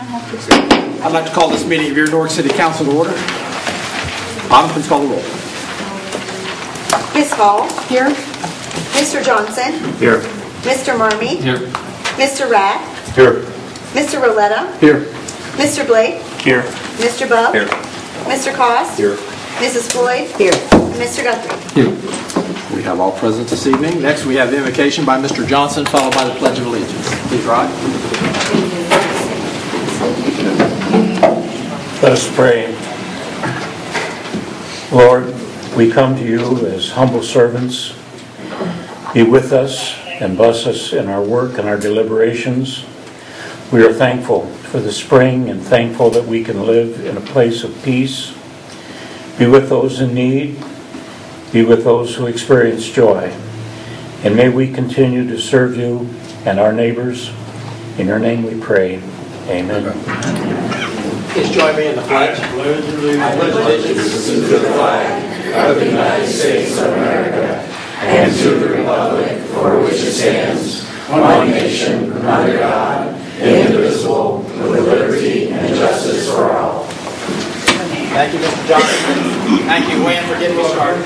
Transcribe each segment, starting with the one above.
I'd like to call this meeting of your Newark City Council to order. Autumn, please call the roll. Ms. Hall. Here. Mr. Johnson. Here. Mr. Marmee. Here. Mr. Rath. Here. Mr. Roletta. Here. Mr. Blake. Here. Mr. Bub. Here. Mr. Cost. Here. Mrs. Floyd. Here. And Mr. Guthrie. Here. We have all present this evening. Next, we have the invocation by Mr. Johnson, followed by the Pledge of Allegiance. Please rise. Let us pray. Lord, we come to you as humble servants. Be with us and bless us in our work and our deliberations. We are thankful for the spring and thankful that we can live in a place of peace. Be with those in need. Be with those who experience joy. And may we continue to serve you and our neighbors. In your name we pray. Amen. Please join me in the pledge. I pledge allegiance to the flag of the United States of America and to the republic for which it stands, one nation, under God, indivisible, with liberty and justice for all. Thank you, Mr. Johnson. Thank you, Wayne, for getting me started.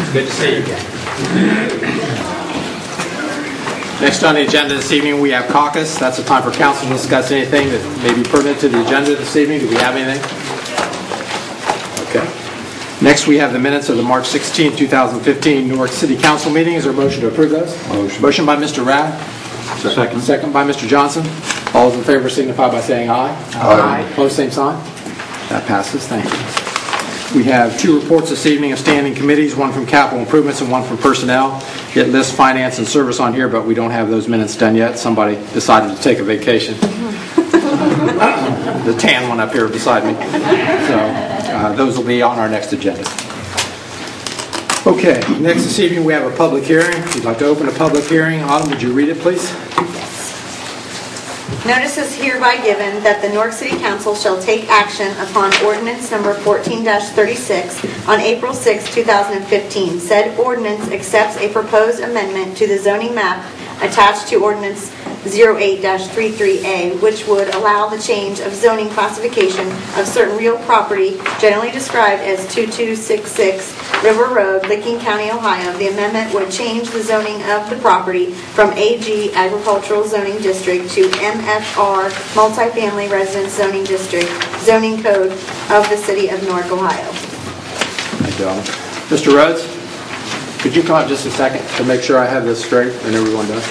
It's good to see you again. Next on the agenda this evening, we have caucus. That's a time for council to discuss anything that may be pertinent to the agenda this evening. Do we have anything? Okay. Next, we have the minutes of the March 16, 2015 Newark City Council meeting. Is there a motion to approve those? Motion. Motion by Mr. Rath. Second. Second by Mr. Johnson. All those in favor signify by saying aye. Aye. Opposed, same sign. That passes. Thank you. We have two reports this evening of standing committees, one from capital improvements and one from personnel. It lists finance and service on here, but we don't have those minutes done yet. Somebody decided to take a vacation. The tan one up here beside me. So uh, those will be on our next agenda. Okay, next this evening, we have a public hearing. If you'd like to open a public hearing, Autumn, would you read it, please? Notice is hereby given that the Newark City Council shall take action upon ordinance number 14-36 on April 6, 2015. Said ordinance accepts a proposed amendment to the zoning map attached to ordinance 08-33A, which would allow the change of zoning classification of certain real property generally described as 2266 River Road, Licking County, Ohio. The amendment would change the zoning of the property from AG Agricultural Zoning District to MFR Multifamily Residence Zoning District, zoning code of the city of Newark, Ohio. Thank you. Mr. Rhodes, could you come up just a second to make sure I have this straight and everyone does?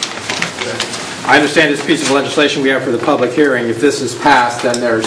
I understand this piece of legislation we have for the public hearing. If this is passed, then there's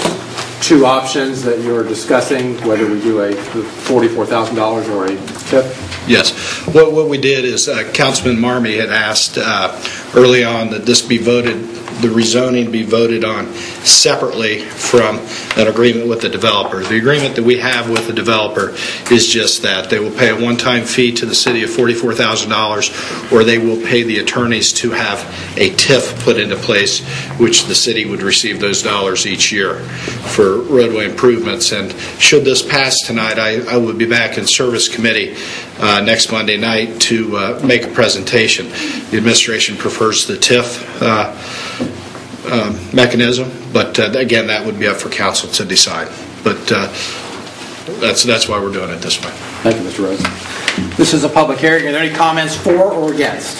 two options that you're discussing, whether we do a $44,000 or a TIF. Yes. What, what we did is uh, Councilman Marmy had asked uh, early on that this be voted, the rezoning be voted on separately from an agreement with the developer. The agreement that we have with the developer is just that. They will pay a one-time fee to the city of $44,000, or they will pay the attorneys to have a TIF put into place, which the city would receive those dollars each year for roadway improvements. And should this pass tonight, I, I would be back in Service Committee uh, next Monday night to uh, make a presentation. The administration prefers the TIF uh, um, mechanism, but uh, again, that would be up for council to decide. But uh, that's, that's why we're doing it this way. Thank you, Mr. Rhodes. This is a public hearing. Are there any comments for or against?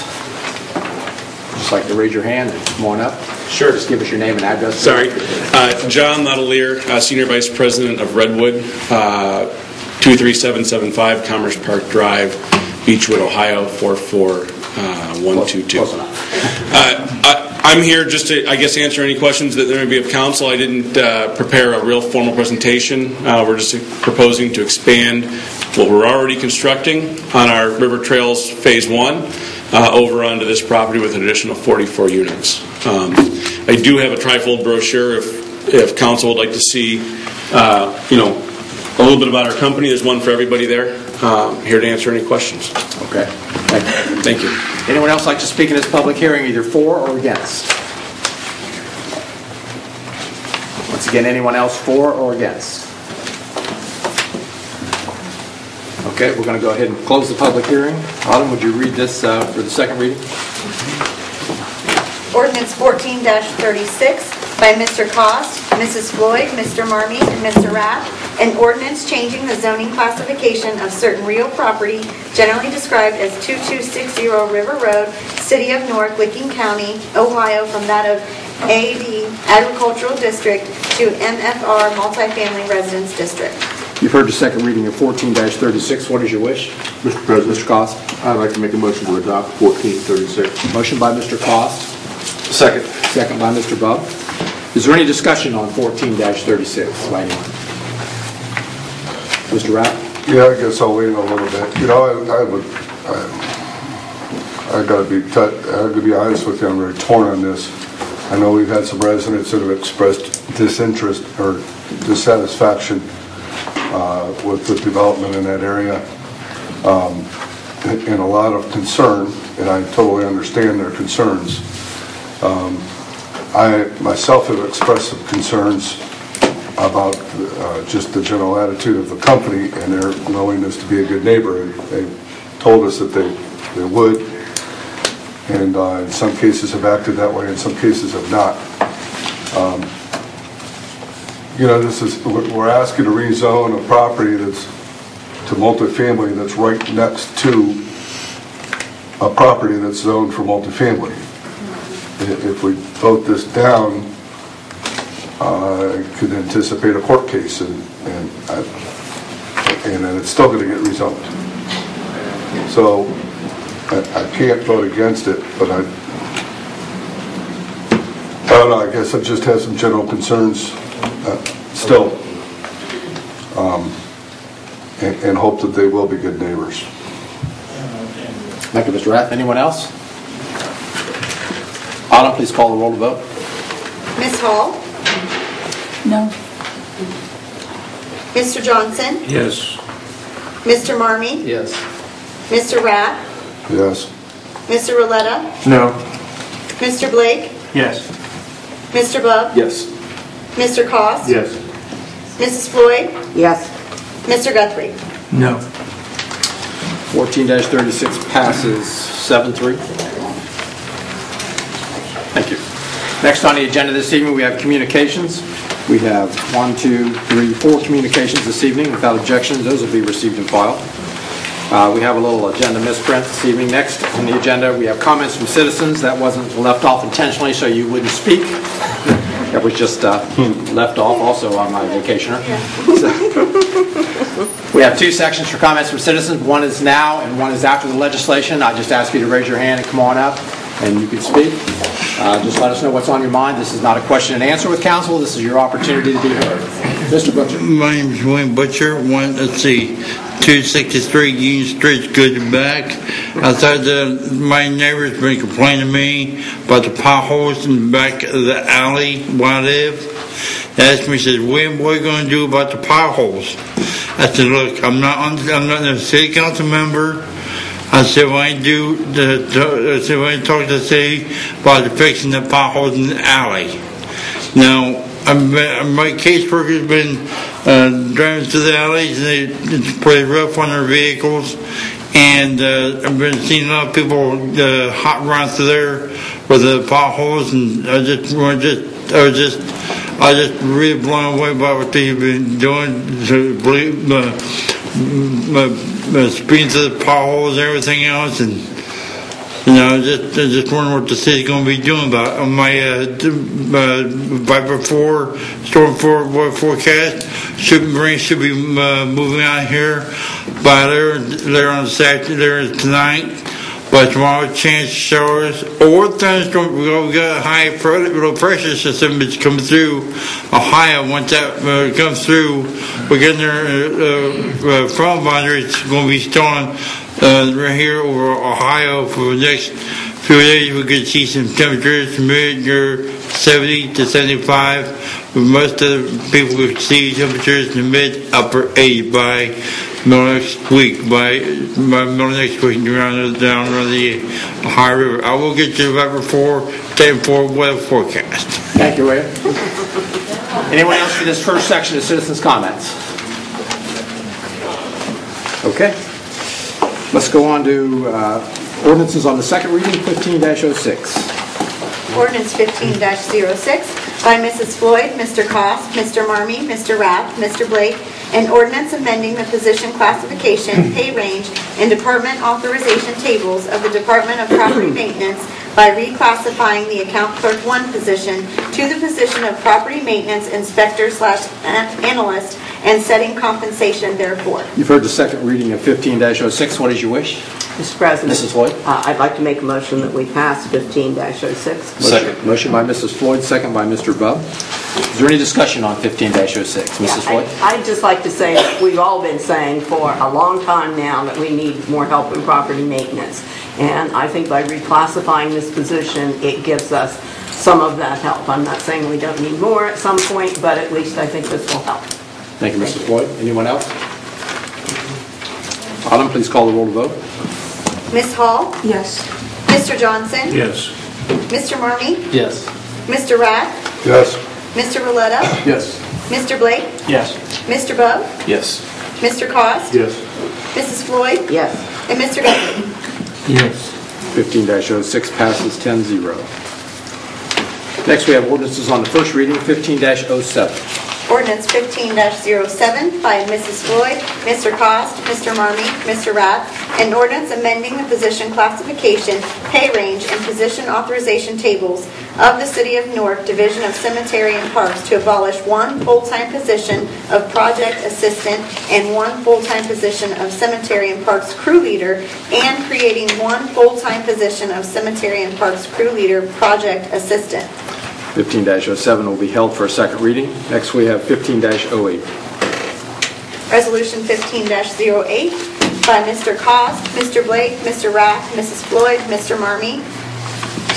Just like to raise your hand and come on up. Sure. Just give us your name and address. Sorry. Uh, John Ladelier, uh, Senior Vice President of Redwood, uh, 23775 Commerce Park Drive, Beachwood, Ohio, 44122. Close enough. Uh, I- I'm here just to, I guess, answer any questions that there may be of council. I didn't uh, prepare a real formal presentation. Uh, We're just proposing to expand what we're already constructing on our River Trails Phase 1 uh, over onto this property with an additional 44 units. Um, I do have a trifold brochure if, if council would like to see, uh, you know, a little bit about our company. There's one for everybody there. Um, Here to answer any questions. Okay. Thank you. Anyone else like to speak in this public hearing, either for or against? Once again, anyone else for or against? Okay, we're going to go ahead and close the public hearing. Autumn, would you read this uh, for the second reading? Ordinance 14-36 by Mr. Cost, Mrs. Floyd, Mr. Marmee, and Mr. Rath, an ordinance changing the zoning classification of certain real property generally described as 2260 River Road, City of Newark, Licking County, Ohio, from that of AG Agricultural District to MFR Multifamily Residence District. You've heard the second reading of 14-36. What is your wish? Mr. President, Mr. Cost? I'd like to make a motion to adopt 1436. Motion by Mr. Cost, Second. second by Mr. Bub. Is there any discussion on 14-36 by anyone? Mr. Rath? Yeah, I guess I'll wait a little bit. You know, I I would, I I gotta be, to be honest with you, I'm very torn on this. I know we've had some residents that have expressed disinterest or dissatisfaction uh, with the development in that area, um, and a lot of concern, and I totally understand their concerns. Um, I myself have expressed some concerns about uh, just the general attitude of the company and their willingness to be a good neighbor. They told us that they, they would, and uh, in some cases have acted that way, in some cases have not. Um, You know, this is, we're asking to rezone a property that's, to multifamily that's right next to a property that's zoned for multifamily. If we vote this down, uh, could anticipate a court case, and, and I- and then it's still going to get resolved. So I I can't vote against it, but I, I don't know, I guess I just have some general concerns uh, still, um, and and hope that they will be good neighbors. Thank you, Mr. Rath. Anyone else? Autumn, please call the roll to vote. Ms. Hall? No. Mr. Johnson? Yes. Mr. Marmee? Yes. Mr. Rath? Yes? Mr. Roletta? No. Mr. Blake? Yes. Mr. Bub? Yes. Mr. Cost? Yes. Mrs. Floyd? Yes. Mr. Guthrie? No. 14-36 passes 7-3. Thank you. Next on the agenda this evening, we have communications. We have one, two, three, four communications this evening. Without objection, those will be received and filed. Uh, We have a little agenda misprint this evening. Next on the agenda, we have comments from citizens. That wasn't left off intentionally so you wouldn't speak. That was just uh, left off also on my vacationer. So- we have two sections for comments from citizens. One is now and one is after the legislation. I just ask you to raise your hand and come on up and you can speak. Uh, Just let us know what's on your mind. This is not a question and answer with council. This is your opportunity to be heard. Mr. Butcher. My name's Wayne Butcher, one, let's see, 263 Union Street, good back. thought that my neighbor's been complaining to me about the potholes in the back of the alley where I live. Asked me, says, Wayne, what are you gonna do about the potholes? I said, look, I'm not on, I'm not a city council member. I said, when I do, the, I said, when I talk to the city about fixing the potholes in the alley. Now, I've been, my caseworker's been uh, driving through the alleys, and they, it's pretty rough on their vehicles. And uh, I've been seeing a lot of people uh, hot run through there with the potholes, and I just, I just, I was just, I was just really blown away by what they've been doing to believe, uh, uh, speeding through the potholes and everything else, and. You know, just just wondering what the city's going to be doing about it. my uh, uh, Viper Four Storm Four weather forecast. Should rain should be uh, moving out here by there later on Saturday there tonight. But tomorrow, chance showers or. We got, we got a high pressure system that's coming through Ohio. Once that uh, comes through, we're getting there uh, uh, from boundary. It's going to be storming uh, right here over Ohio for the next few days. We could see some temperatures mid or 70 to 75. Most of the people could see temperatures in the mid upper 80 by middle next week. By, by middle next week, around down around the Ohio River. I will get you November 4, 10 4 weather forecast. Thank you, William. Anyone else for this first section of citizens' comments? Okay. Let's go on to uh, ordinances on the second reading, 15-06. Ordinance 15-06 by Mrs. Floyd, Mr. Cost, Mr. Marmy, Mr. Rath, Mr. Blake, an ordinance amending the position classification, pay range, and department authorization tables of the Department of Property Maintenance by reclassifying the account clerk one position to the position of property maintenance inspector slash analyst and setting compensation therefore. You've heard the second reading of 15-06. What is your wish? Mr. President. Mrs. Floyd? uh, I'd like to make a motion that we pass 15-06. Second. Motion by Mrs. Floyd, second by Mr. Bub. Is there any discussion on 15-06? Mrs. Floyd? I- I'd just like to say that we've all been saying for a long time now that we need more help in property maintenance. And I think by reclassifying this position, it gives us some of that help. I'm not saying we don't need more at some point, but at least I think this will help. Thank you, Mrs. Floyd. Anyone else? Autumn, please call the roll to vote. Ms. Hall? Yes. Mr. Johnson? Yes. Mr. Marmee? Yes. Mr. Rath? Yes. Mr. Roletta? Yes. Mr. Blake? Yes. Mr. Bub? Yes. Mr. Cost? Yes. Mrs. Floyd? Yes. And Mr. Guthrie? Yes. 15-06 passes 10-0. Next, we have ordinances on the first reading, 15-07. Ordinance 15-07 by Mrs. Floyd, Mr. Cost, Mr. Marmee, Mr. Rath, an ordinance amending the position classification, pay range, and position authorization tables of the City of Newark Division of Cemetery and Parks to abolish one full-time position of project assistant and one full-time position of cemetery and parks crew leader, and creating one full-time position of cemetery and parks crew leader project assistant. 15-07 will be held for a second reading. Next, we have 15-08. Resolution 15-08 by Mr. Cost, Mr. Blake, Mr. Rath, Mrs. Floyd, Mr. Marmee.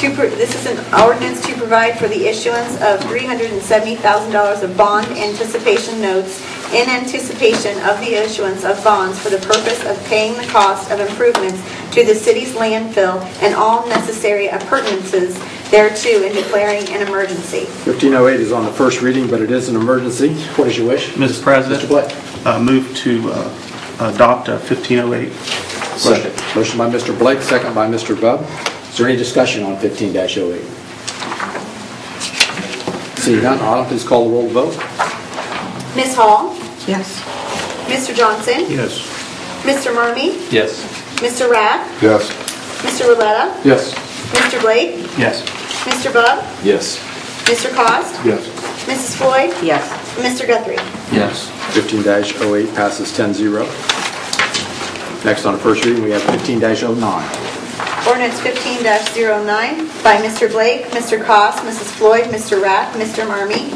To This is an ordinance to provide for the issuance of $370,000 of bond anticipation notes in anticipation of the issuance of bonds for the purpose of paying the cost of improvements to the city's landfill and all necessary appurtenances thereto and declaring an emergency. 1508 is on the first reading, but it is an emergency. What is your wish? Mr. President. Mr. Blake? uh, Move to uh, adopt uh, 1508. Motion Motion by Mr. Blake, second by Mr. Bub. Is there any discussion on 15-08? Seeing none, Autumn, please call the roll to vote. Ms. Hall? Yes. Mr. Johnson? Yes. Mr. Marmee? Yes. Mr. Rath? Yes. Mr. Roletta? Yes. Mr. Blake? Yes. Mr. Bub? Yes. Mr. Cost? Yes. Mrs. Floyd? Yes. Mr. Guthrie? Yes. 15-08 passes 10-0. Next on the first reading, we have 15-09. Ordinance 15-09 by Mr. Blake, Mr. Cost, Mrs. Floyd, Mr. Rath, Mr. Marmy.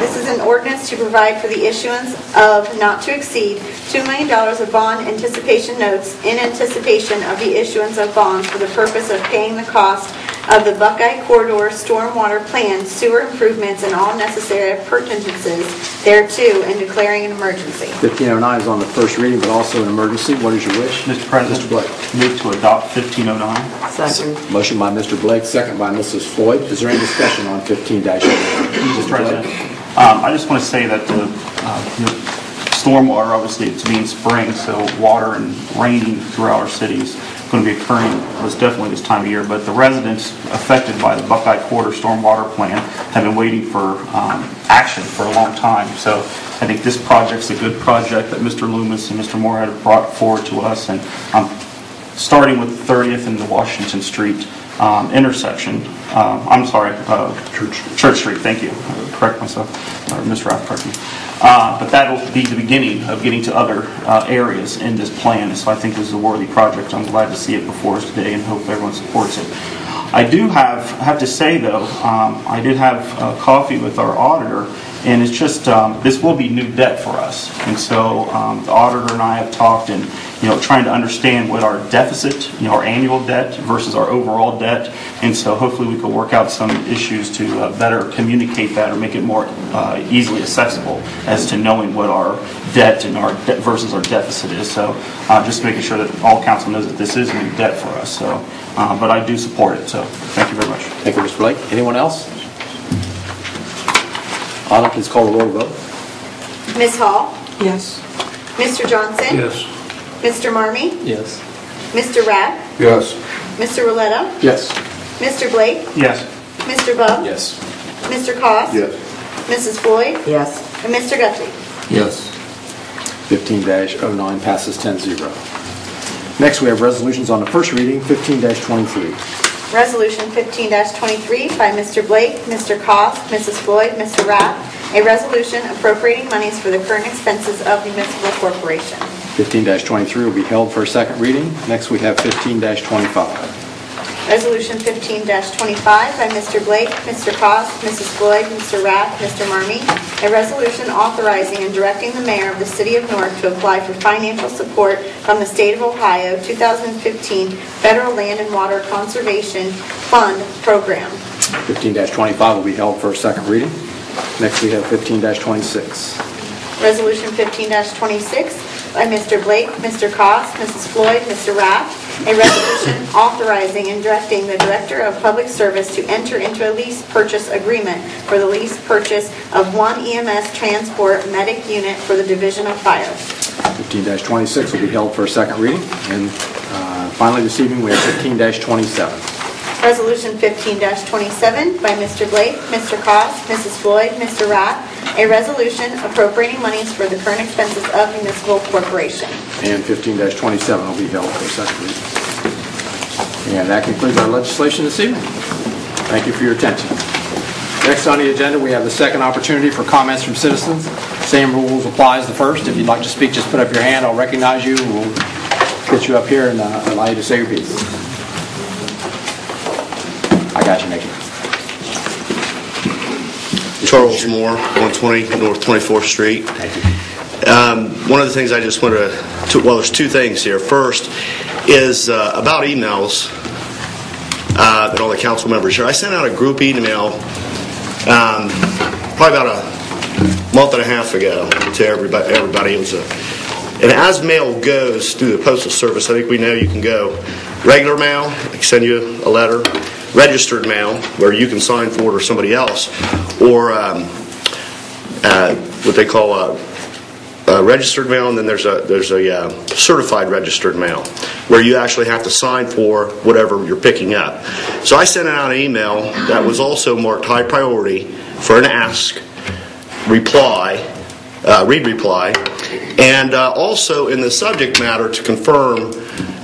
This is an ordinance to provide for the issuance of not to exceed $2 million of bond anticipation notes in anticipation of the issuance of bonds for the purpose of paying the cost of the Buckeye Corridor Stormwater Plan sewer improvements and all necessary appurtenances thereto and declaring an emergency. 1509 is on the first reading, but also an emergency. What is your wish? Mr. President. Mr. Blake. Move to adopt 1509. Second. Motion by Mr. Blake, second by Mrs. Floyd. Is there any discussion on 15-08? Mr. President, um, I just want to say that the uh, the stormwater, obviously, it's being spring, so water and raining throughout our city is going to be occurring, most definitely this time of year, but the residents affected by the Buckeye Corridor Stormwater Plan have been waiting for um, action for a long time. So I think this project's a good project that Mr. Loomis and Mr. Moore have brought forward to us, and I'm starting with 30th and the Washington Street um, intersection. Uh, I'm sorry, uh, Church Church Street, thank you. Correct myself, or Ms. Uh, But that'll be the beginning of getting to other uh, areas in this plan, so I think this is a worthy project. I'm glad to see it before us today and hope everyone supports it. I do have, have to say though, um, I did have uh, coffee with our auditor, and it's just, um, this will be new debt for us. And so um, the auditor and I have talked and, you know, trying to understand what our deficit, you know, our annual debt versus our overall debt. And so hopefully we can work out some issues to uh, better communicate that or make it more uh, easily accessible as to knowing what our debt and our debt versus our deficit is. So uh, just making sure that all council knows that this is new debt for us. So, uh, but I do support it. So thank you very much. Thank you, Mr. Blake. Anyone else? Autumn, please call the roll to vote. Ms. Hall? Yes. Mr. Johnson? Yes. Mr. Marmee? Yes. Mr. Rath? Yes. Mr. Roletta? Yes. Mr. Blake? Yes. Mr. Bub? Yes. Mr. Cos? Yes. Mrs. Floyd? Yes. And Mr. Guthrie? Yes. 15-09 passes 10-0. Next, we have resolutions on the first reading, 15-23. Resolution 15-23 by Mr. Blake, Mr. Cos, Mrs. Floyd, Mr. Rath, a resolution appropriating monies for the current expenses of the municipal corporation. 15-23 will be held for a second reading. Next, we have 15-25. Resolution 15-25 by Mr. Blake, Mr. Cos, Mrs. Floyd, Mr. Rath, Mr. Marmee, a resolution authorizing and directing the mayor of the city of Newark to apply for financial support from the state of Ohio 2015 Federal Land and Water Conservation Fund Program. 15-25 will be held for a second reading. Next, we have 15-26. Resolution 15-26 by Mr. Blake, Mr. Cos, Mrs. Floyd, Mr. Rath, a resolution authorizing and directing the Director of Public Service to enter into a lease purchase agreement for the lease purchase of one EMS transport medic unit for the Division of Fire. 15-26 will be held for a second reading. And uh, finally, this evening, we have 15-27. Resolution 15-27 by Mr. Blake, Mr. Cos, Mrs. Floyd, Mr. Rath, a resolution appropriating monies for the current expenses of municipal corporation. And 15-27 will be held for a second reading. And that concludes our legislation this evening. Thank you for your attention. Next on the agenda, we have the second opportunity for comments from citizens. Same rules applies the first. If you'd like to speak, just put up your hand. I'll recognize you. We'll get you up here and uh, allow you to say your piece. I got you, Nikki. Charles Moore, 120 North 24th Street. Thank you. Um, One of the things I just want to, to- well, there's two things here. First is uh, about emails uh, that all the council members here. I sent out a group email um, probably about a month and a half ago to everybody. Everybody It was a, and as mail goes through the postal service, I think we know you can go regular mail, I send you a letter, registered mail where you can sign for it or somebody else, or um, uh, what they call a, a registered mail, and then there's a there's a uh, certified registered mail where you actually have to sign for whatever you're picking up. So I sent out an email that was also marked high priority for an ask, reply, uh, read reply, and uh, also in the subject matter to confirm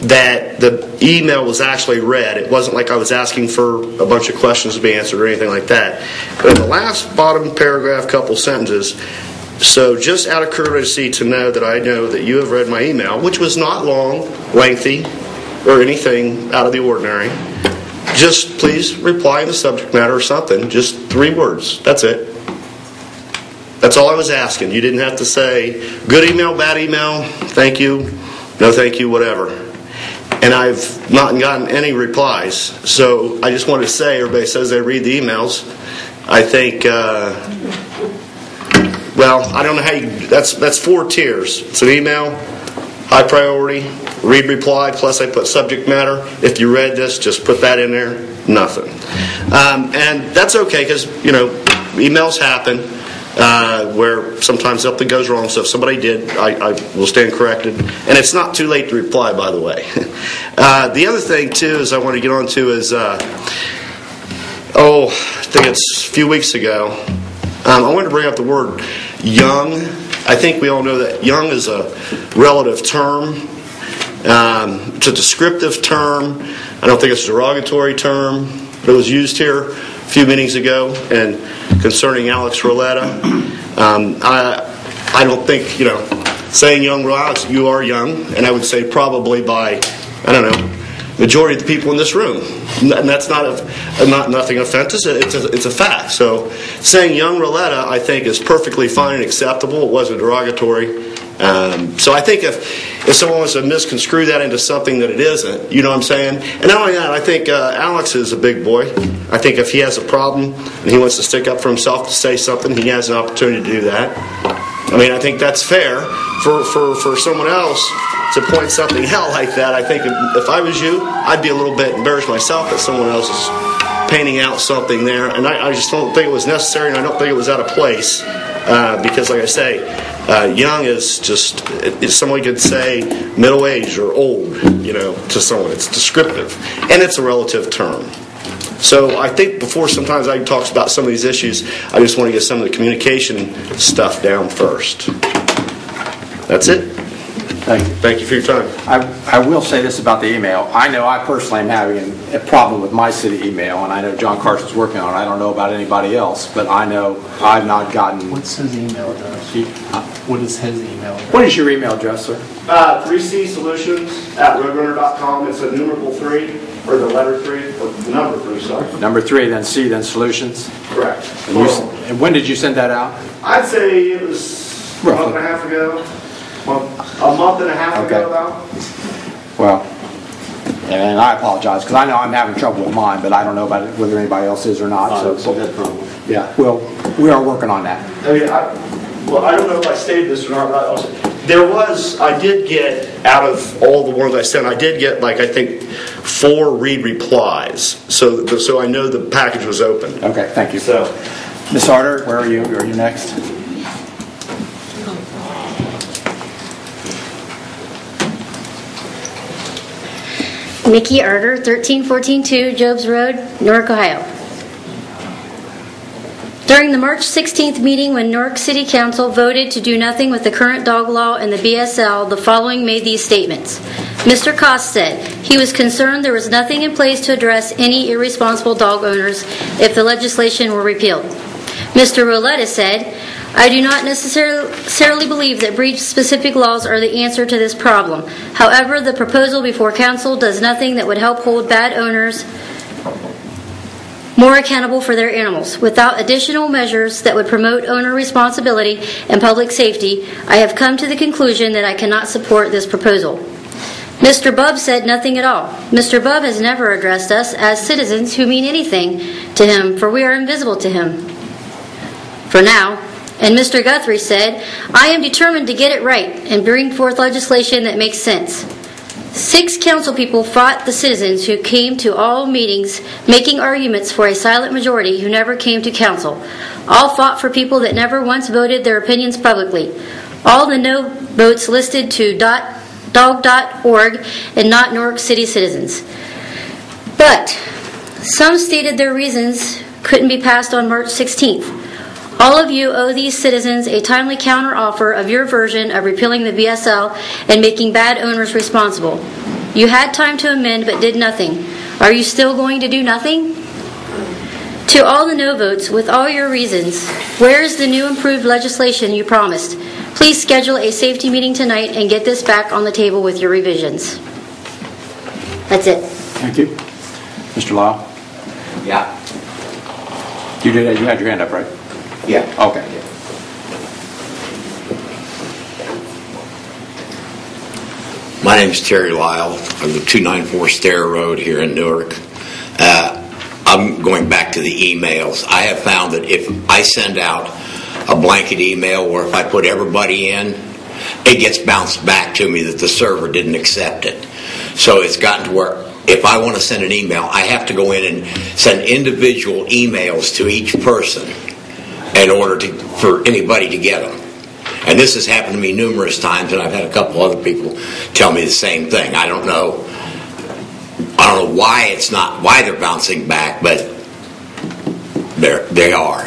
that the email was actually read. It wasn't like I was asking for a bunch of questions to be answered or anything like that. But in the last bottom paragraph, couple sentences, so just out of courtesy to know that I know that you have read my email, which was not long, lengthy, or anything out of the ordinary, just please reply in the subject matter or something, just three words. That's it. That's all I was asking. You didn't have to say, good email, bad email, thank you, no thank you, whatever. And I've not gotten any replies. So I just wanted to say, everybody says they read the emails. I think, uh, well, I don't know how you, that's, that's four tiers. It's an email, high priority, read reply, plus I put subject matter. If you read this, just put that in there, nothing. Um, and that's okay because, you know, emails happen uh, where sometimes something goes wrong. So if somebody did, I, I will stand corrected. And it's not too late to reply, by the way. uh, the other thing, too, is I want to get on to is, uh, oh, I think it's a few weeks ago. Um, I wanted to bring up the word young. I think we all know that young is a relative term. Um, it's a descriptive term. I don't think it's a derogatory term, but it was used here a few meetings ago and concerning Alex Roletta. Um, I, I don't think, you know, saying young, Alex, you are young, and I would say probably by, I don't know, majority of the people in this room. And that's not a, not nothing offensive. It's a, it's a fact. So saying young Roletta, I think, is perfectly fine and acceptable. It wasn't derogatory. Um, so I think if, if someone wants to misconstrue that into something that it isn't, you know what I'm saying? And not only that, I think uh, Alex is a big boy. I think if he has a problem and he wants to stick up for himself to say something, he has an opportunity to do that. I mean, I think that's fair for, for, for someone else to point something out like that. I think if, I was you, I'd be a little bit embarrassed myself that someone else is painting out something there. And I, I just don't think it was necessary, and I don't think it was out of place. Uh, because, like I say, uh, young is just, it- someone could say middle aged or old, you know, to someone. It's descriptive. And it's a relative term. So I think before sometimes I talks about some of these issues, I just want to get some of the communication stuff down first. That's it. Thank you. Thank you for your time. I, I will say this about the email. I know I personally am having a problem with my city email, and I know John Carson's working on it. I don't know about anybody else, but I know I've not gotten... What's his email address? What is his email address? What is your email address, sir? Uh, 3C Solutions at roadrunner.com. It's a numeral three, or the letter three, or the number three, sorry. Number three, then C, then Solutions. Correct. And you And when did you send that out? I'd say it was a month and a half ago. Month- A month and a half Okay. ago about. Well, and I apologize, because I know I'm having trouble with mine, but I don't know about it, whether anybody else is or not, so... Yeah, well, we are working on that. I mean, I, well, I don't know if I stated this or not, but I also, there was, I did get, out of all the ones I sent, I did get like, I think, four read replies. So, so I know the package was open. Okay, thank you. So, Ms. Harder, where are you? Are you next? Mickey Arter, 13142 Jobs Road, Newark, Ohio. During the March 16th meeting when Newark City Council voted to do nothing with the current dog law and the BSL, the following made these statements. Mr. Cost said he was concerned there was nothing in place to address any irresponsible dog owners if the legislation were repealed. Mr. Roletta said, I do not necessarily believe that breed-specific laws are the answer to this problem. However, the proposal before council does nothing that would help hold bad owners more accountable for their animals. Without additional measures that would promote owner responsibility and public safety, I have come to the conclusion that I cannot support this proposal. Mr. Bubb said nothing at all. Mr. Bubb has never addressed us as citizens who mean anything to him, for we are invisible to him. For now, and Mr. Guthrie said, I am determined to get it right and bring forth legislation that makes sense. Six council people fought the citizens who came to all meetings making arguments for a silent majority who never came to council. All fought for people that never once voted their opinions publicly. All the no votes listed to dot, dog.org and not Newark City citizens. But some stated their reasons couldn't be passed on March 16th. All of you owe these citizens a timely counteroffer of your version of repealing the BSL and making bad owners responsible. You had time to amend but did nothing. Are you still going to do nothing? To all the no votes, with all your reasons, where is the new improved legislation you promised? Please schedule a safety meeting tonight and get this back on the table with your revisions. That's it. Thank you. Mr. Lyle? Yeah. You did, you had your hand up, right? Yeah. Okay. My name is Terry Lyle. I'm the 294 Stair Road here in Newark. Uh, I'm going back to the emails. I have found that if I send out a blanket email or if I put everybody in, it gets bounced back to me that the server didn't accept it. So it's gotten to where if I want to send an email, I have to go in and send individual emails to each person in order to, for anybody to get them. And this has happened to me numerous times, and I've had a couple other people tell me the same thing. I don't know. I don't know why it's not why they're bouncing back, but they they are.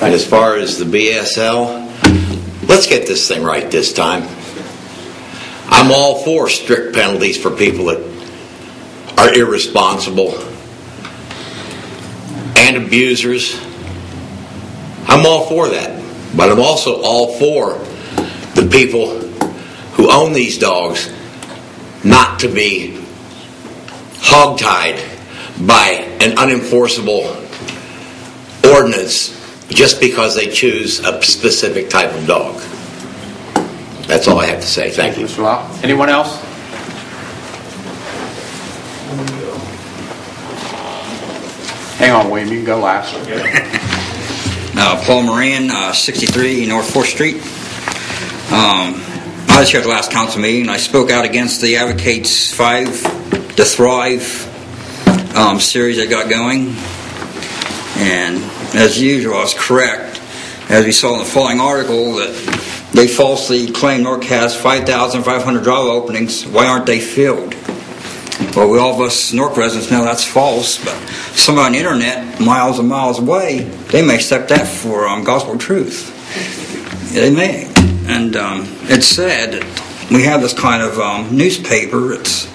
And as far as the BSL, let's get this thing right this time. I'm all for strict penalties for people that are irresponsible and abusers. I'm all for that. But I'm also all for the people who own these dogs not to be hogtied by an unenforceable ordinance just because they choose a specific type of dog. That's all I have to say. Thank you. Mr. Anyone else? Hang on, William, you can go last. Uh, Paul Moran, uh, 63 North 4th Street. Um, I was here at the last council meeting. I spoke out against the Advocates 5, the Thrive um, series they got going. And as usual, I was correct. As we saw in the following article, that they falsely claim Nork has 5,500 job openings. Why aren't they filled? Well, we all of us North residents know that's false, but somebody on the internet, miles and miles away, they may accept that for um, gospel truth. They may. And um, it's sad that we have this kind of um, newspaper. It's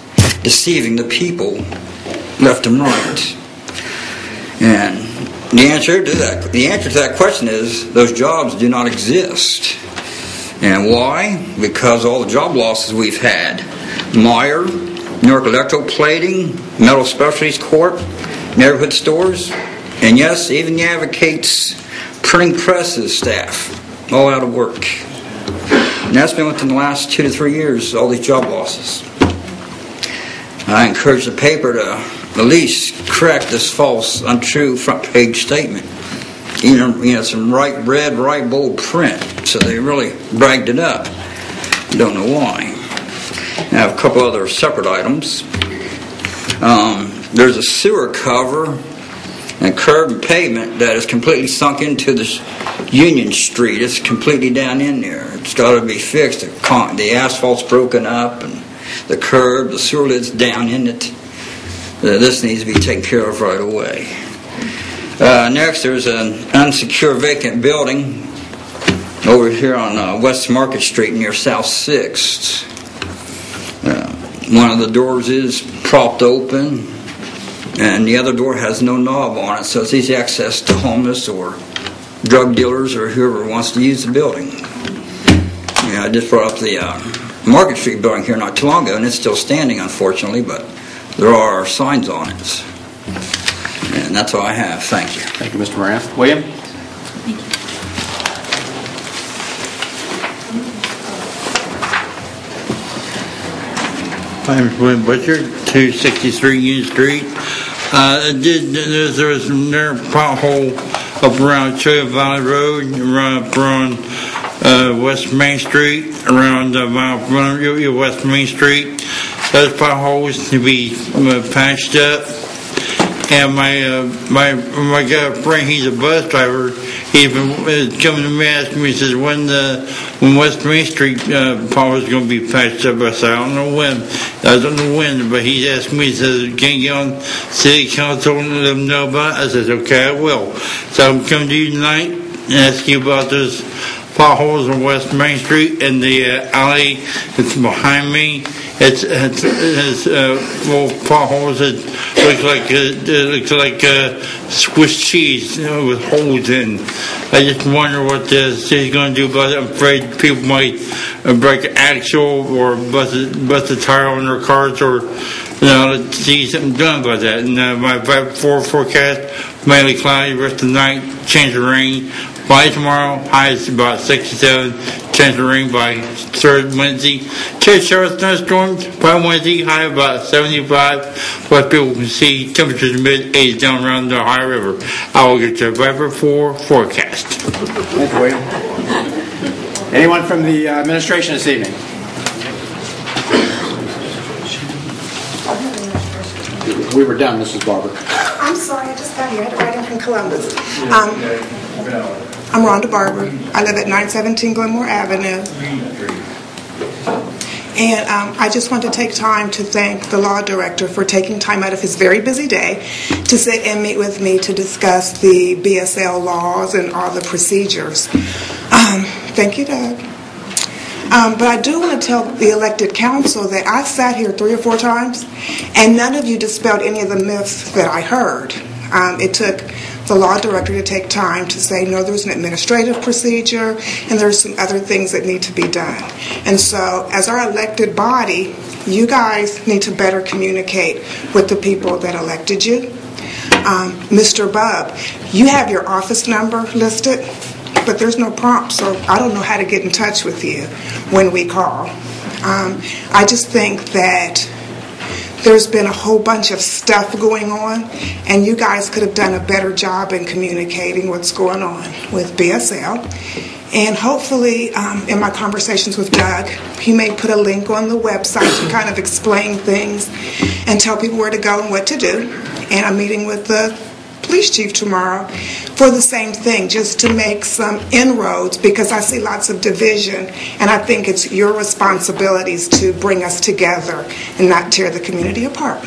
deceiving the people left and right. And the answer to that, the answer to that question is those jobs do not exist. And why? Because all the job losses we've had. Meyer, Newark Electroplating, Metal Specialties Corp., neighborhood stores, and yes, even the Advocates printing presses staff, all out of work. And that's been within the last two to three years, all these job losses. I encourage the paper to at least correct this false, untrue front page statement. You know, you know, some right red, right bold print. So they really bragged it up. Don't know why. I have a couple other separate items. Um, there's a sewer cover and curb and pavement that is completely sunk into this Union Street. It's completely down in there. It's got to be fixed. The, con- the asphalt's broken up and the curb, the sewer lid's down in it. Uh, this needs to be taken care of right away. Uh, next, there's an unsecure vacant building over here on uh, West Market Street near South 6th. Uh, one of the doors is propped open, and the other door has no knob on it, so it's easy access to homeless or drug dealers or whoever wants to use the building. Yeah, I just brought up the uh, Market Street building here not too long ago, and it's still standing, unfortunately, but there are signs on it. And that's all I have. Thank you. Thank you, Mr. Moran. William? I'm William Butcher, 263 Union Street. Uh, did, there was a pothole up around Cherry Valley Road, around, up around uh, West Main Street, around uh, around West Main Street. Those potholes to be uh, patched up. And my uh, my my guy friend, he's a bus driver. He's been uh, coming to me asking me, he says, when the when West Main Street uh, is going to be patched up. I said, I don't know when. I don't know when, but he's asked me, he says, can you get on city council and let them know about it? I said, okay, I will. So I'm coming to you tonight and ask you about those potholes on West Main Street and the uh, alley that's behind me. It's, it's, it's uh, little potholes that look like uh, it looks like uh, Swiss cheese you know, with holes in. I just wonder what the city's going to do about it. I'm afraid people might uh, break an axle or bust a, bust a tire on their cars or you know, see something done about that. And uh, my four forecast mainly cloudy, rest of the night, change of rain. By tomorrow, high about 67, chance of rain by third Wednesday. Church showers, thunderstorms by Wednesday, high about 75. What people can see, temperatures mid 80s down around the Ohio River. I will get your Viper 4 forecast. Thank you, William. Anyone from the uh, administration this evening? We were done, Mrs. Barber. I'm sorry, I just got here. I had to write in from Columbus. Um, I'm Rhonda Barber. I live at 917 Glenmore Avenue. And um, I just want to take time to thank the law director for taking time out of his very busy day to sit and meet with me to discuss the BSL laws and all the procedures. Um, thank you, Doug. Um, but I do want to tell the elected council that I sat here three or four times, and none of you dispelled any of the myths that I heard. Um, it took the law director to take time to say, no, there's an administrative procedure, and there's some other things that need to be done. And so, as our elected body, you guys need to better communicate with the people that elected you. Um, Mr. Bub, you have your office number listed but there's no prompt, so I don't know how to get in touch with you when we call. Um, I just think that there's been a whole bunch of stuff going on, and you guys could have done a better job in communicating what's going on with BSL. And hopefully, um, in my conversations with Doug, he may put a link on the website to kind of explain things and tell people where to go and what to do. And I'm meeting with the police chief tomorrow for the same thing, just to make some inroads, because I see lots of division, and I think it's your responsibilities to bring us together and not tear the community apart.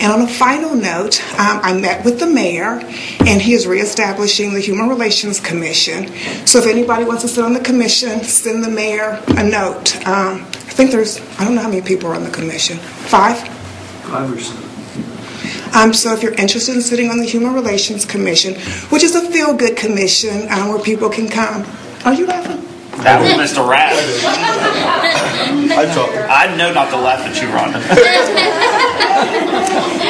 And on a final note, um, I met with the mayor, and he is reestablishing the Human Relations Commission. So if anybody wants to sit on the commission, send the mayor a note. Um, I think there's, I don't know how many people are on the commission. Five? Five or seven. Um, so if you're interested in sitting on the Human Relations Commission, which is a feel-good commission um, where people can come. Are you laughing? That was Mr. Rath. I know not to laugh at you, Rhonda.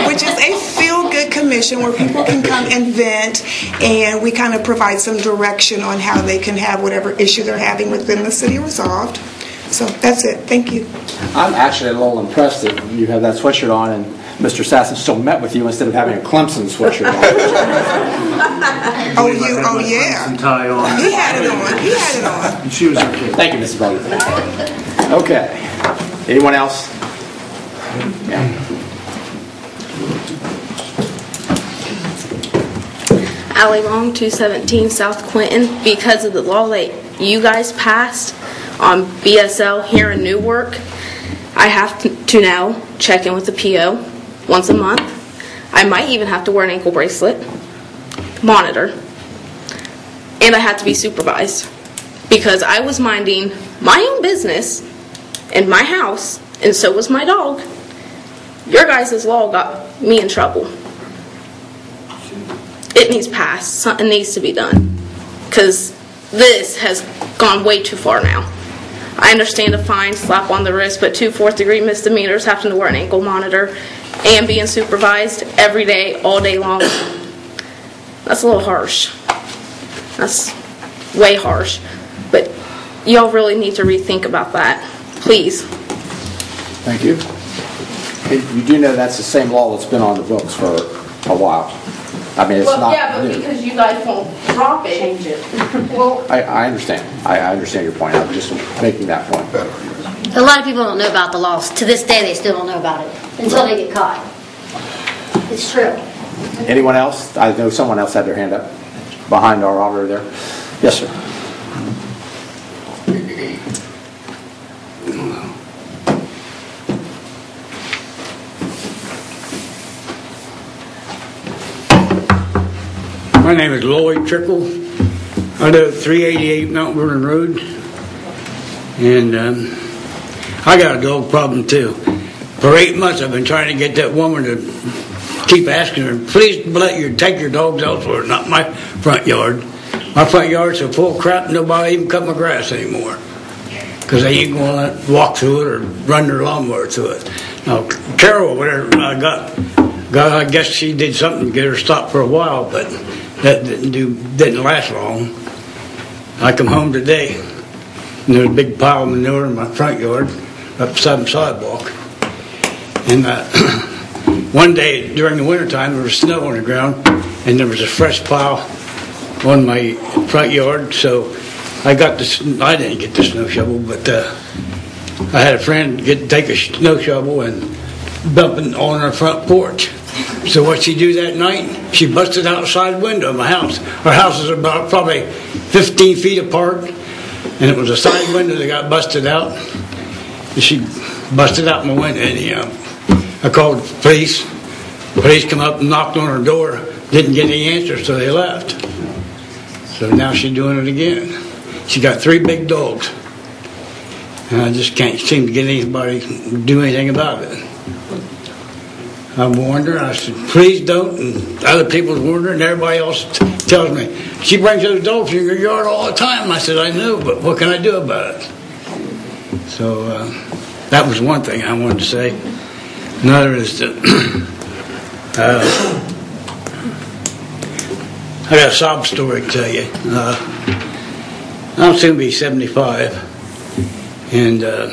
which is a feel-good commission where people can come and vent, and we kind of provide some direction on how they can have whatever issue they're having within the city resolved. So that's it. Thank you. I'm actually a little impressed that you have that sweatshirt on and Mr. Sassen still met with you instead of having a Clemson sweatshirt on. Oh, you? Oh, yeah. Tie on. He had it on. He had it on. And she was okay. Thank you, Mrs. Bowden. Okay. Anyone else? Yeah. Ally Long, 217 South Clinton, because of the law that you guys passed on BSL here in Newark, I have to- to now check in with the PO once a month. I might even have to wear an ankle bracelet, monitor, and I had to be supervised because I was minding my own business in my house, and so was my dog. Your guys' law got me in trouble it needs passed. Something needs to be done. Because this has gone way too far now. I understand a fine, slap on the wrist, but two fourth degree misdemeanors, having to wear an ankle monitor, and being supervised every day, all day long. That's a little harsh. That's way harsh. But y'all really need to rethink about that. Please. Thank you. And You do know that's the same law that's been on the books for a while. I mean, it's well, not yeah, but new. because you guys won't drop it. Change it. well, I, I understand. I, I understand your point. I'm just making that point. A lot of people don't know about the laws. To this day, they still don't know about it until they get caught. It's true. Anyone else? I know someone else had their hand up behind our auditor there. Yes, sir. My name is Lloyd Trickle. I live at 388 Mount Vernon Road. And um, I got a dog problem too. For eight months I've been trying to get that woman to keep asking her, please let your take your dogs elsewhere, not my front yard. My front yard's so full crap, nobody even cut my grass anymore. Because they ain't going to walk through it or run their lawnmower through it. Now, Carol, whatever I got, got, I guess she did something to get her stopped for a while, but that didn't do, didn't last long. I come home today, and there's a big pile of manure in my front yard, up the sidewalk. And uh, one day during the wintertime, there was snow on the ground, and there was a fresh pile on my front yard. So I got this. I didn't get the snow shovel, but uh, I had a friend get take a snow shovel and dump it on her front porch. So what she do that night? She busted out the side window of my house. Our house is about probably 15 feet apart, and it was a side window that got busted out. And she busted out my window. Anyhow, uh, I called the police. The Police come up and knocked on her door. Didn't get any answers, so they left. So now she's doing it again. She got three big dogs. And I just can't seem to get anybody to do anything about it. I warned her. I said, please don't. And other people warned her, and everybody else tells me, she brings those dogs in your yard all the time. I said, I know, but what can I do about it? So uh, that was one thing I wanted to say. Another is that uh, I got a sob story to tell you. Uh, I'm soon be 75, and uh,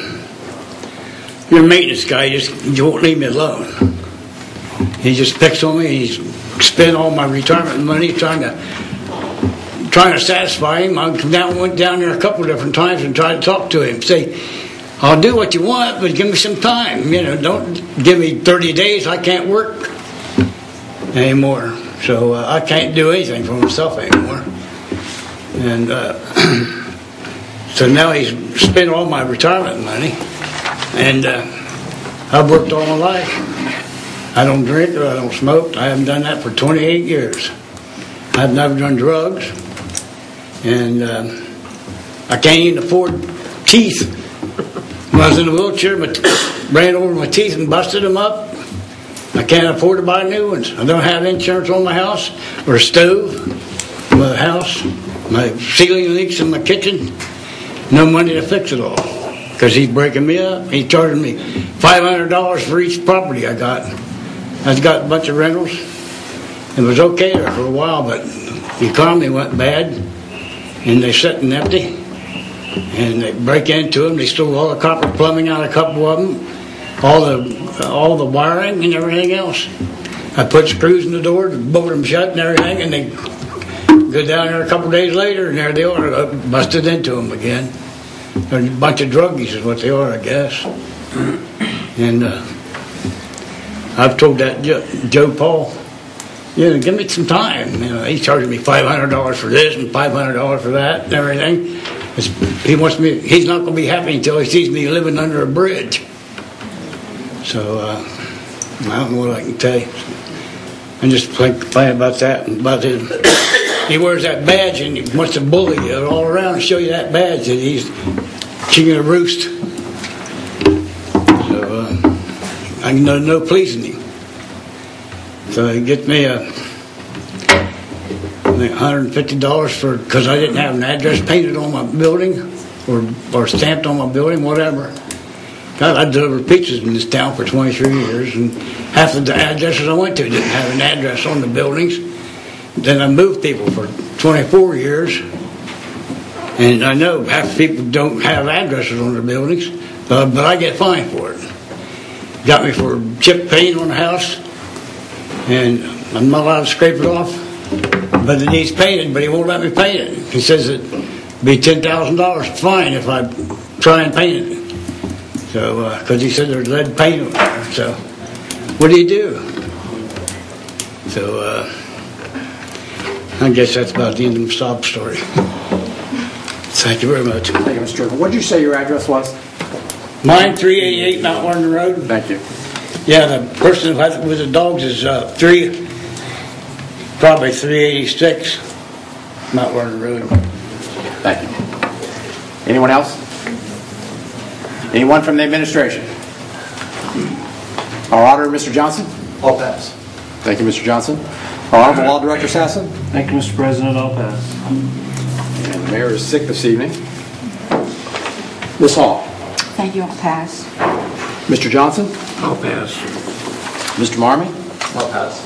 your maintenance guy just you won't leave me alone. He just picks on me. He's spent all my retirement money trying to trying to satisfy him. I went down there a couple of different times and tried to talk to him. Say, I'll do what you want, but give me some time. You know, don't give me 30 days. I can't work anymore. So uh, I can't do anything for myself anymore. And uh, so now he's spent all my retirement money. And uh, I've worked all my life. I don't drink or I don't smoke. I haven't done that for 28 years. I've never done drugs. And um, I can't even afford teeth. When I was in a wheelchair, but ran over my teeth and busted them up. I can't afford to buy new ones. I don't have insurance on my house or a stove, my house, my ceiling leaks in my kitchen. No money to fix it all because he's breaking me up. He's charging me $500 for each property I got. I've got a bunch of rentals. It was okay for a while, but the economy went bad and they're sitting empty. And they break into them. They stole all the copper plumbing out of a couple of them, all the all the wiring and everything else. I put screws in the door to bolt them shut and everything, and they go down there a couple days later, and there they are, uh, busted into them again. They're a bunch of druggies is what they are, I guess. And uh, I've told that Joe Paul, you know, give me some time. You know, he's charging me five hundred dollars for this and five hundred dollars for that and everything. It's, he wants me. He's not going to be happy until he sees me living under a bridge. So uh, I don't know what I can tell you. I'm just complaining about that and about his. He wears that badge and he wants to bully you all around and show you that badge that he's king of the roost. So uh, I know no pleasing him. So he gets me a I think $150 for because I didn't have an address painted on my building or or stamped on my building, whatever. God, I delivered pizzas in this town for 23 years, and half of the addresses I went to didn't have an address on the buildings. Then I moved people for 24 years, and I know half the people don't have addresses on their buildings, uh, but I get fined for it. Got me for chip paint on the house, and I'm not allowed to scrape it off, but it needs painted, but he won't let me paint it. He says it'd be $10,000 fine if I try and paint it. So, because he said there's lead paint on there. So, what do you do? So, uh, I guess that's about the end of the sob story. Thank you very much. Thank you, Mr. What did you say your address was? Mine, 388 Mount Vernon Road. Thank you. Yeah, the person who has- with the dogs is uh, three, probably 386 Mount Vernon Road. Thank you. Anyone else? Anyone from the administration? Our auditor, Mr. Johnson? I'll pass. Thank you, Mr. Johnson. Our Honorable Law Director Sassen? Thank you, Mr. President, I'll pass. And the mayor is sick this evening. Ms. Hall? Thank you, I'll pass. Mr. Johnson? I'll pass. Mr. Marmee? I'll pass.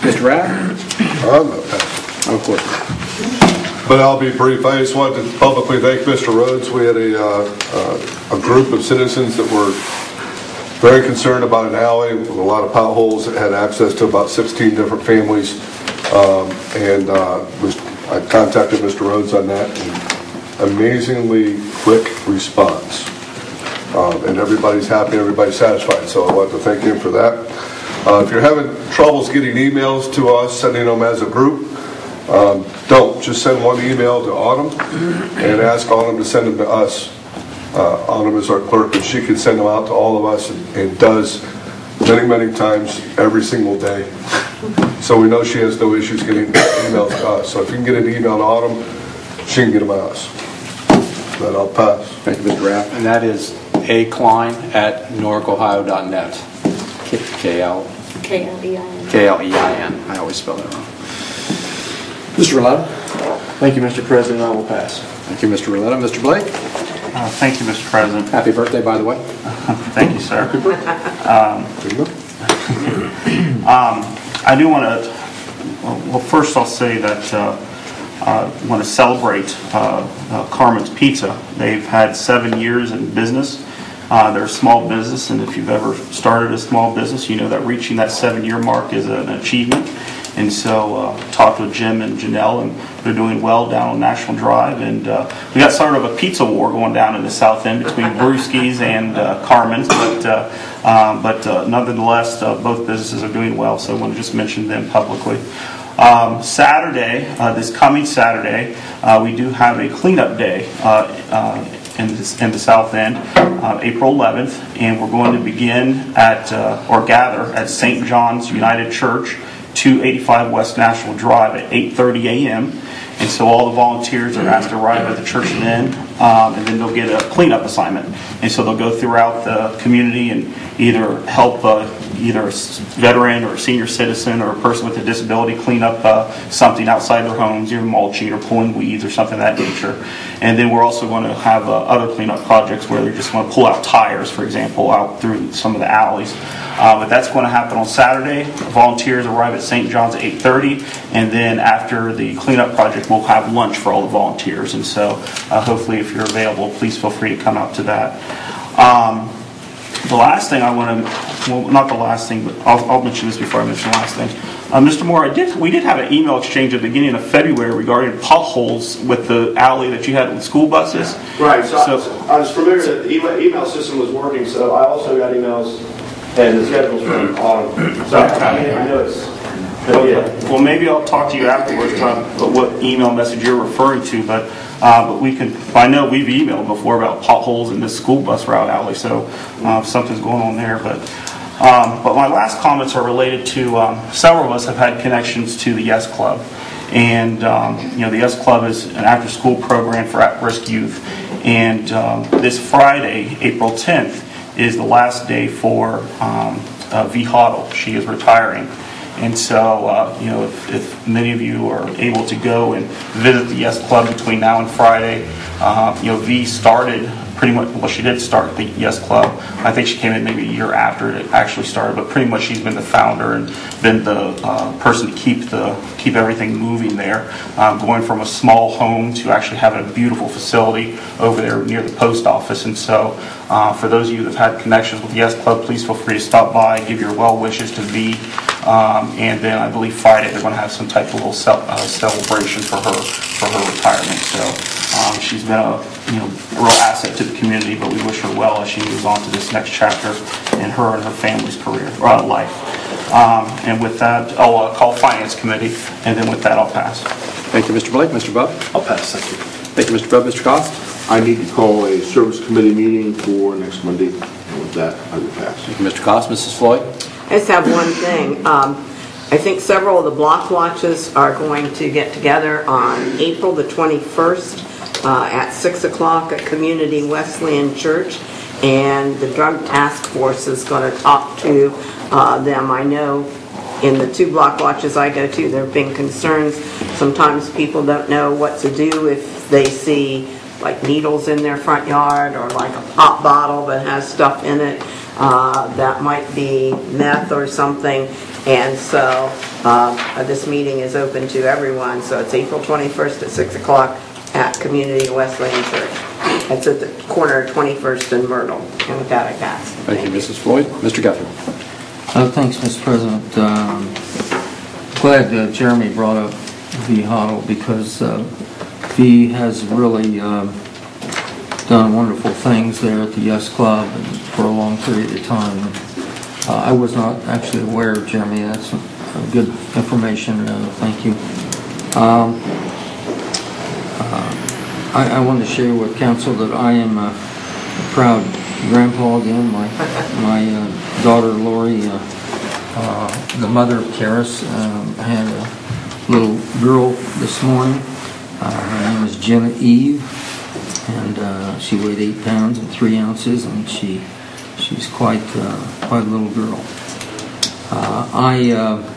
Mr. Rath? I'm not passing. Of course. But I'll be brief. I just wanted to publicly thank Mr. Rhodes. We had a, uh, uh, a group of citizens that were very concerned about an alley with a lot of potholes that had access to about 16 different families. Um, And uh, was- I contacted Mr. Rhodes on that. and Amazingly quick response. Um, And everybody's happy, everybody's satisfied, so I want to thank him for that. Uh, If you're having troubles getting emails to us, sending them as a group, um, don't, just send one email to Autumn and ask Autumn to send them to us. Uh, Autumn is our clerk, and she can send them out to all of us and- and does many, many times every single day. So we know she has no issues getting emails to us. So if you can get an email to Autumn, she can get them to us. Then I'll pass. Thank you, Mr. Rath. And that is A. Klein at newarkohio.net. K- K-L, K-L-E-I-N. K-L-E-I-N. I always spell that wrong. Mr. Roletta? Thank you, Mr. President, I will pass. Thank you, Mr. Roletta. Mr. Blake? Uh, Thank you, Mr. President. Happy birthday, by the way. Thank you, sir. Um, um, I do want to, well, first I'll say that uh, I want to celebrate uh, uh, Carmen's Pizza. They've had seven years in business. Uh, They're a small business, and if you've ever started a small business, you know that reaching that seven-year mark is an achievement. And so uh, talked with Jim and Janelle, and they're doing well down on National Drive. And uh, we got sort of a pizza war going down in the south end between Brewski's and uh, Carmen's, but uh, um, but uh, nonetheless, uh, both businesses are doing well. So I want to just mention them publicly. Um, Saturday, uh, this coming Saturday, uh, we do have a cleanup day uh, uh, in, this, the South End, uh, April 11th, and we're going to begin at uh, or gather at St. John's United Church, 285 West National Drive at 8:30 a.m. And so all the volunteers are asked to arrive at the church then, um, and then they'll get a cleanup assignment. And so they'll go throughout the community and either help uh, either a veteran or a senior citizen or a person with a disability clean up uh, something outside their homes, either mulching or pulling weeds or something of that nature. And then we're also going to have uh, other cleanup projects where they're just going to pull out tires, for example, out through some of the alleys. Uh, But that's going to happen on Saturday. Volunteers arrive at St. John's at 8:30, and then after the cleanup project, we'll have lunch for all the volunteers. And so uh, hopefully, if you're available, please feel free to come out to that. Um, The last thing I want to, well, not the last thing, but I'll I'll mention this before I mention the last thing. Uh, Mr. Moore, I did, we did have an email exchange at the beginning of February regarding potholes with the alley that you had with school buses. Right, so I was- I was familiar that the email email system was working, so I also got emails and the schedules from autumn. So I mean, I know it's, but yeah. Well, maybe I'll talk to you afterwards about what email message you're referring to, but, uh, but we can, I know we've emailed before about potholes in this school bus route alley, so uh, something's going on there, but, um, but my last comments are related to, um, several of us have had connections to the Yes Club. And, um, you know, the Yes Club is an after-school program for at-risk youth. And um, this Friday, April 10th, is the last day for um, uh, V. Hoddle. She is retiring. And so, uh, you know, if, if many of you are able to go and visit the Yes Club between now and Friday, uh, you know, V started pretty much, well, she did start the Yes Club. I think she came in maybe a year after it actually started, but pretty much she's been the founder and been the uh, person to keep the, keep everything moving there. Um, Going from a small home to actually having a beautiful facility over there near the post office. And so, uh, for those of you that have had connections with the Yes Club, please feel free to stop by, give your well wishes to V. Um, And then I believe Friday, they're going to have some type of little cel- uh, celebration for her, for her retirement. So um, she's been a, you know, real asset to the community, but we wish her well as she moves on to this next chapter in her and her family's career, uh, life. Um, And with that, I'll uh, call Finance Committee, and then with that, I'll pass. Thank you, Mr. Blake. Mr. Bub? I'll pass, thank you. Thank you, Mr. Bub. Mr. Cost? I need to call a service committee meeting for next Monday, and with that, I will pass. Thank you, Mr. Cost. Mrs. Floyd? I just have one thing. Um, I think several of the block watches are going to get together on April the 21st uh, at 6 o'clock at Community Wesleyan Church, and the Drug Task Force is going to talk to uh, them. I know in the two block watches I go to, there have been concerns. Sometimes people don't know what to do if they see like needles in their front yard or like a pop bottle that has stuff in it uh, that might be meth or something. And so uh, this meeting is open to everyone. So it's April 21st at 6 o'clock at Community Wesleyan Church. It's at the corner of 21st and Myrtle. And with that, I pass. Thank you, Mrs. Floyd. Mr. Guthrie? Uh, Thanks, Mr. President. Um, Glad uh, Jeremy brought up V Huddle because uh, V has really um, done wonderful things there at the Yes Club for a long period of time. Uh, I was not actually aware, of Jeremy, that's uh, good information, uh, thank you. Um, uh, I I want to share with council that I am a proud grandpa again. My my uh, daughter Lori, uh, uh, the mother of Karis, um, had a little girl this morning. Uh, Her name is Jenna Eve, and uh, she weighed eight pounds and three ounces, and she she's quite uh, quite a little girl. Uh, I uh,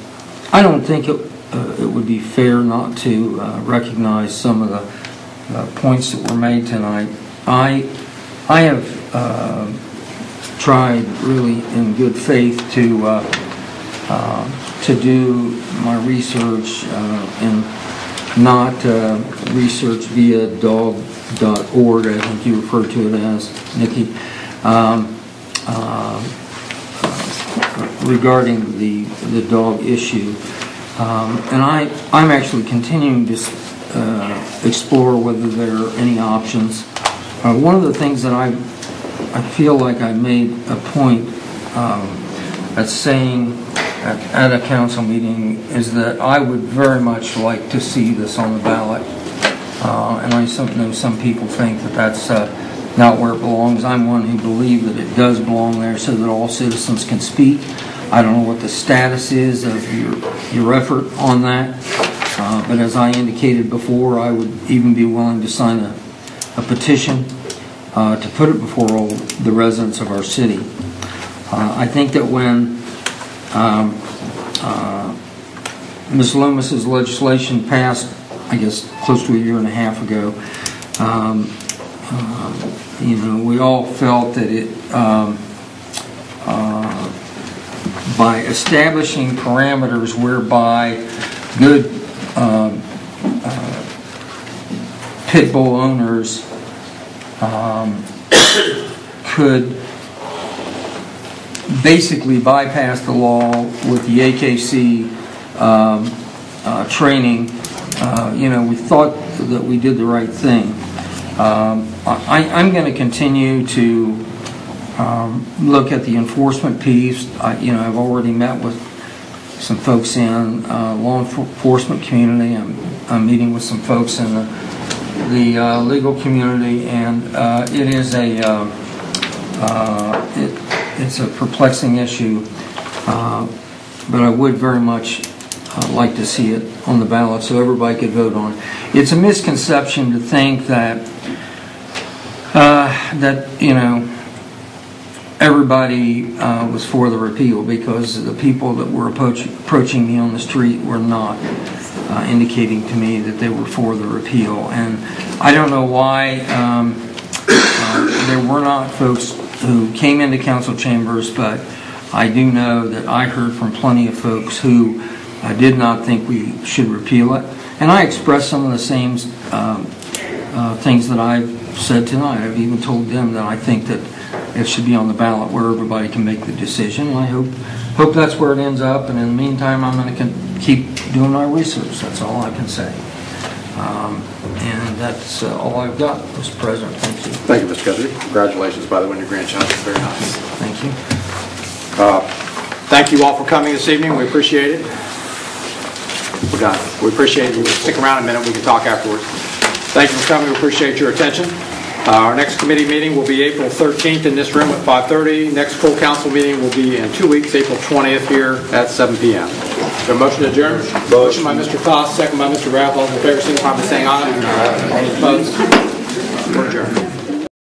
I don't think it uh, it would be fair not to uh, recognize some of the points that were made tonight. I I have tried really in good faith to to do my research and not research via dog.org, I think you referred to it as, Nikki, um, uh, regarding the, the dog issue. Um, And I, I'm actually continuing to uh, explore whether there are any options. Uh, One of the things that I, I feel like I made a point um, at saying at at a council meeting is that I would very much like to see this on the ballot. Uh, And I know some people think that that's uh, not where it belongs. I'm one who believe that it does belong there so that all citizens can speak. I don't know what the status is of your, your effort on that, uh, but as I indicated before, I would even be willing to sign a, a petition uh, to put it before all the residents of our city. Uh, I think that when um, uh, Ms. Loomis's legislation passed, I guess, close to a year and a half ago, um, uh, you know, we all felt that it, um, uh, by establishing parameters whereby good um, uh, pit bull owners um, could basically bypass the law with the AKC um, uh, training, uh, you know, we thought that we did the right thing. Um, I, I'm going to continue to um, look at the enforcement piece. I, you know, I've already met with some folks in uh, law enforcement community. I'm, I'm meeting with some folks in the, the uh, legal community, and uh, it is a uh, uh, it, it's a perplexing issue. Uh, but I would very much uh, like to see it on the ballot so everybody could vote on it. It's a misconception to think that uh, that you know everybody uh, was for the repeal because the people that were approach, approaching me on the street were not uh, indicating to me that they were for the repeal. And I don't know why um, uh, there were not folks who came into council chambers, but I do know that I heard from plenty of folks who uh, did not think we should repeal it. And I expressed some of the same um, uh, things that I've said tonight. I've even told them that I think that it should be on the ballot where everybody can make the decision. And I hope hope that's where it ends up. And in the meantime, I'm going to keep doing my research. That's all I can say. Um, and that's uh, all I've got, Mr. President. Thank you. Thank you, Mr. Guthrie. Congratulations, by the way, on your grandchild. It's very nice. Thank you. Uh, Thank you all for coming this evening. We appreciate it. We're done. We appreciate you. Stick around a minute. We can talk afterwards. Thank you for coming. We appreciate your attention. Uh, Our next committee meeting will be April 13th in this room at 5:30. Next full council meeting will be in two weeks, April 20th here at 7 PM. A motion to adjourn? Motion by Mr. Foss, second by Mr. Rath. All in favor, signify by saying aye. All opposed? We're adjourned.